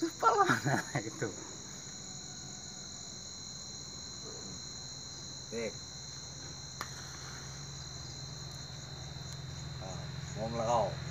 Lupa ha. lah itu. Tek. Ah, mau melakau.